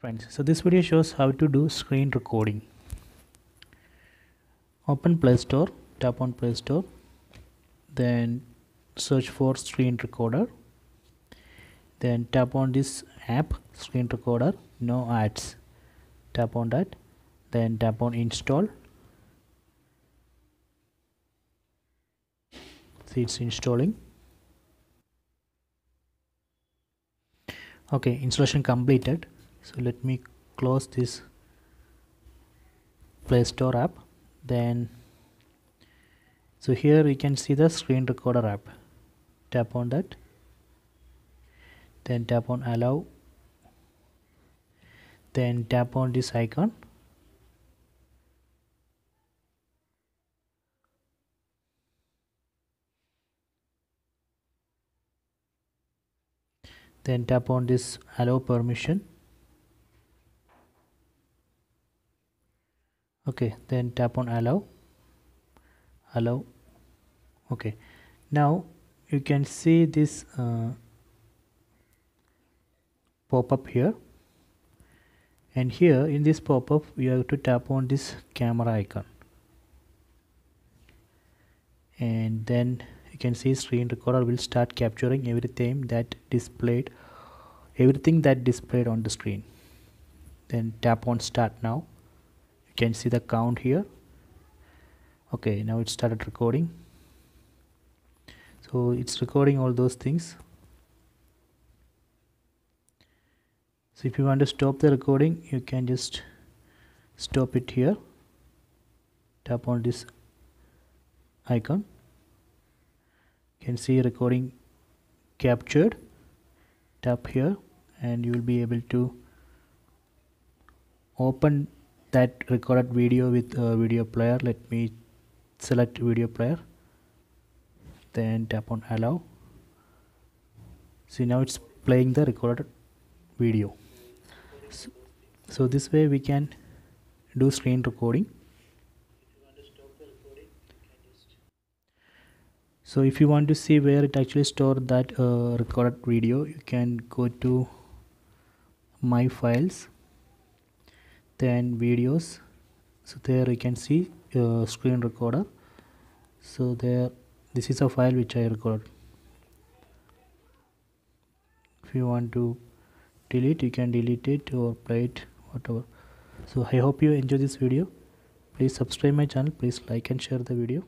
friends. So this video shows how to do screen recording. Open play store tap on play store then search for screen recorder then tap on this app screen recorder no ads. Tap on that then tap on install. See it's installing. Okay installation completed so let me close this play store app. Then so here you can see the screen recorder app. Tap on that. Then tap on allow. Then tap on this icon. Then tap on this allow permission okay then tap on allow. Allow. Okay. Now you can see this uh, pop-up here. And here in this pop-up you have to tap on this camera icon. And then you can see screen recorder will start capturing everything that displayed everything that displayed on the screen. Then tap on start now can see the count here. Okay now it started recording. So it's recording all those things. So if you want to stop the recording you can just stop it here. Tap on this icon. You can see recording captured. Tap here and you will be able to open that recorded video with a video player. Let me select video player then tap on allow. See now it's playing the recorded video. So, so this way we can do screen recording. So if you want to see where it actually store that uh, recorded video you can go to my files then videos. So there you can see uh, screen recorder. So there this is a file which I recorded if you want to delete you can delete it or play it whatever. So I hope you enjoy this video. Please subscribe my channel. Please like and share the video